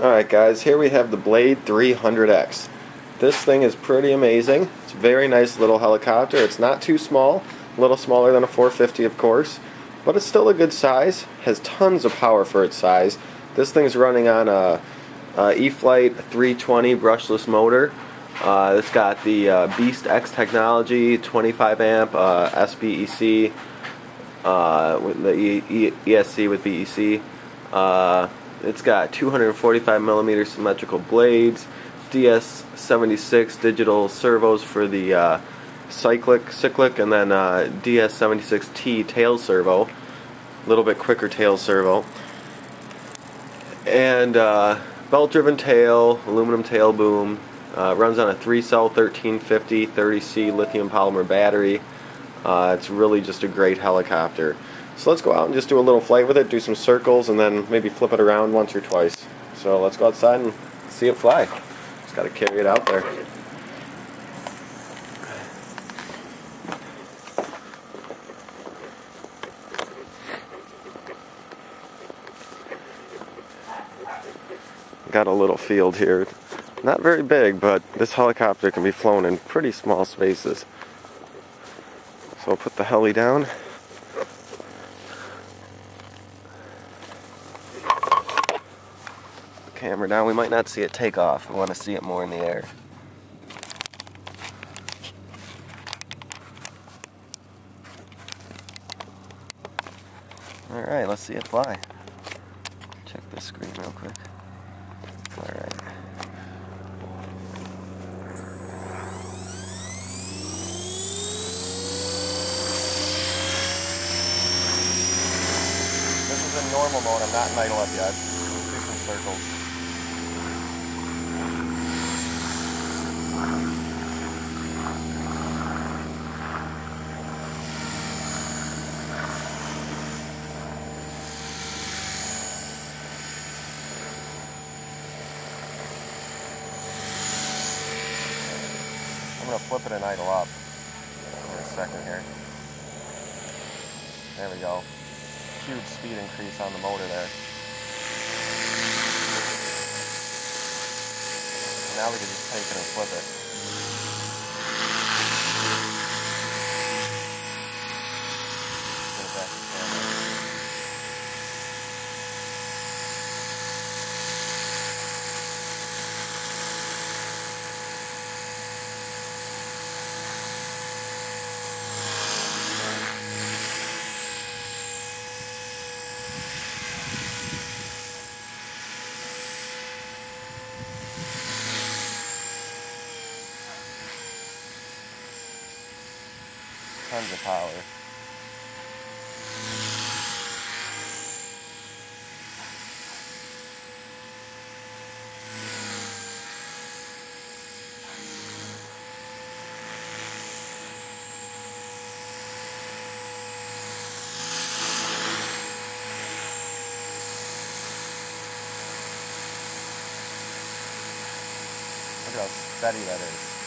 Alright guys, here we have the Blade 300X. This thing is pretty amazing. It's a very nice little helicopter. It's not too small, a little smaller than a 450 of course, but it's still a good size. Has tons of power for its size. This thing's running on a, a E-flite 320 brushless motor. Uh, it's got the uh, Beast X technology, 25 amp uh, SBEC, uh, with the e e ESC with BEC. It's got 245 millimeter symmetrical blades, DS76 digital servos for the uh, cyclic, cyclic, and then uh, DS76T tail servo, a little bit quicker tail servo, and uh, belt-driven tail, aluminum tail boom. Uh, runs on a three-cell 1350 30C lithium polymer battery. Uh, it's really just a great helicopter. So let's go out and just do a little flight with it, do some circles, and then maybe flip it around once or twice. So let's go outside and see it fly. Just got to carry it out there. Got a little field here. Not very big, but this helicopter can be flown in pretty small spaces. So I'll put the heli down. Camera down. We might not see it take off. We want to see it more in the air. Alright, let's see it fly. Check the screen real quick. Alright. This is in normal mode. I'm not in idle up yet. Do some circles. I'm to flip it and idle up for a second here. There we go. Huge speed increase on the motor there. Now we can just take it and flip it. Tons of power. Look how steady that is.